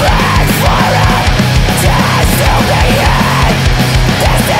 beg for it Just to be in.